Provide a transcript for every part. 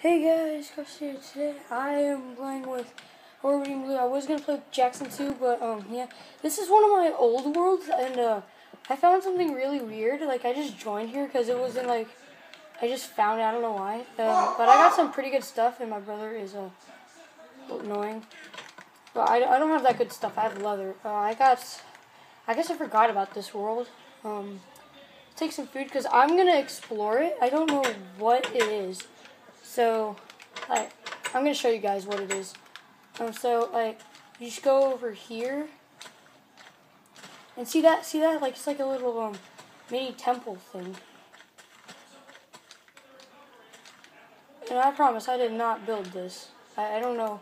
Hey guys, Chris here. Today I am playing with Orbiting Blue. I was gonna play Jackson too, but um yeah, this is one of my old worlds, and uh, I found something really weird. Like I just joined here because it wasn't like I just found it. I don't know why, um, but I got some pretty good stuff, and my brother is uh annoying. But I, I don't have that good stuff. I have leather. Uh, I got. I guess I forgot about this world. Um, take some food because I'm gonna explore it. I don't know what it is. So, like, I'm gonna show you guys what it is. Um, so like, you just go over here, and see that? See that? Like, it's like a little um, mini temple thing. And I promise, I did not build this. I, I don't know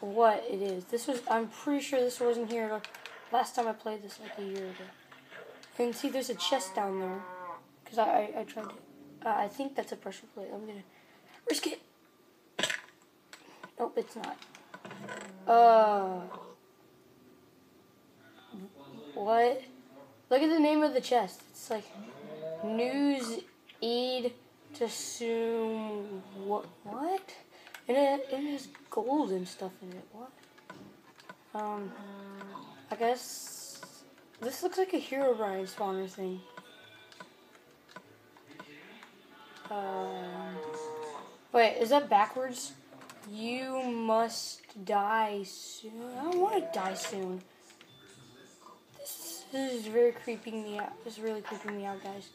what it is. This was, I'm pretty sure this wasn't here last time I played this like a year ago. And see, there's a chest down there. Because I, I, I, tried to, uh, I think that's a pressure plate. I'm gonna risk it. Nope, it's not. Uh. What? Look at the name of the chest. It's like News Eid to Soon. What? What? And it, it has gold and stuff in it. What? Um. I guess this looks like a Herobrine spawner thing. Um, wait, is that backwards? You must die soon. I don't want to die soon. This, this is very creeping me out. This is really creeping me out, guys.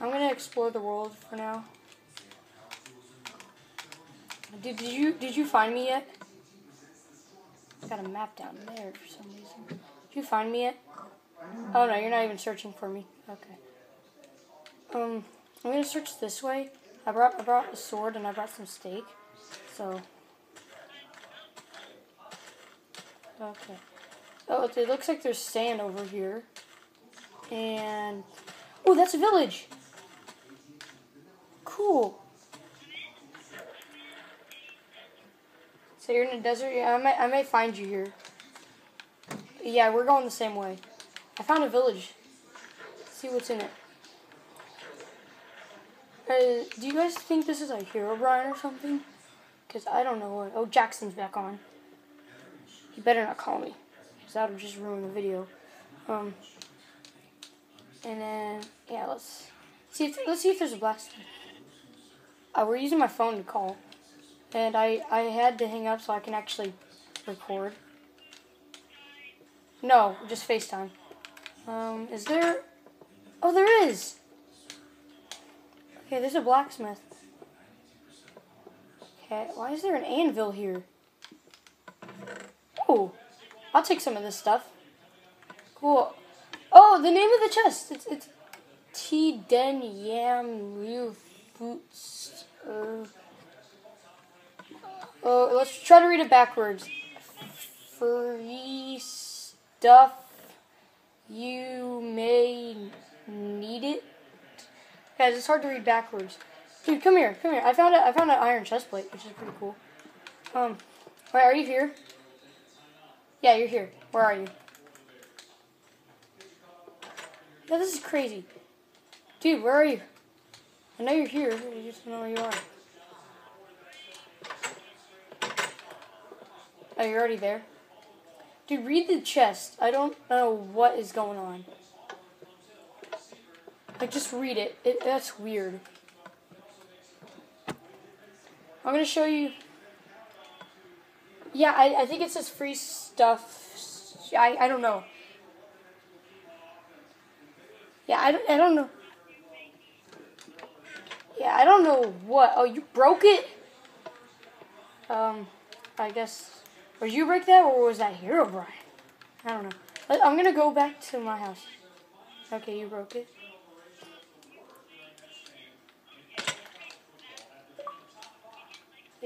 I'm gonna explore the world for now. Did, did you did you find me yet? I got a map down there for some reason. Did you find me yet? Oh no, you're not even searching for me. Okay. Um, I'm gonna search this way. I brought I brought a sword and I brought some steak. So. Okay. Oh, it looks like there's sand over here. And oh, that's a village. Cool. So you're in the desert? Yeah, I might, I might find you here. Yeah, we're going the same way. I found a village. Let's see what's in it. Uh, do you guys think this is a Herobrine or something? Because I don't know what. Oh, Jackson's back on. He better not call me. Because that'll just ruin the video. Um, and then, yeah, let's see if, let's see if there's a blacksmith. Uh, we're using my phone to call. And I, I had to hang up so I can actually record. No, just FaceTime. Um, is there... Oh, there is! Okay, there's a blacksmith. Okay, why is there an anvil here? Oh, I'll take some of this stuff. Cool. Oh, the name of the chest. It's it's T Den Yam Liu Foots. Uh, Oh, let's try to read it backwards. Free stuff you may need it. Guys, it's hard to read backwards. Dude, come here, come here. I found a, I found an iron chest plate, which is pretty cool. Um, wait, are you here? Yeah, you're here. Where are you? Yeah, this is crazy. Dude, where are you? I know you're here. I just don't know where you are. Oh, you're already there? Dude, read the chest. I don't know what is going on. Like, just read it. it that's weird. I'm going to show you. Yeah, I, I think it says free stuff. I, I don't know. Yeah, I don't, I don't know. Yeah, I don't know what. Oh, you broke it? Um, I guess did you break that, or was that Herobrine? I don't know. I'm gonna go back to my house. Okay, you broke it.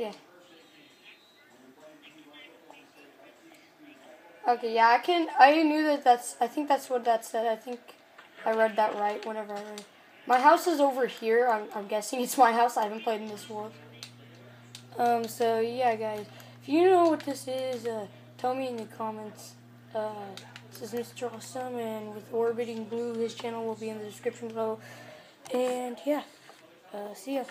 Yeah. Okay, yeah, I can. I knew that that's. I think that's what that said. I think I read that right whenever I read. My house is over here. I'm, I'm guessing it's my house. I haven't played in this world. Um. So yeah, guys. If you know what this is, uh, tell me in the comments. Uh, this is Mr. Awesome, and with Orbiting Blue, his channel will be in the description below. And yeah, uh, see ya.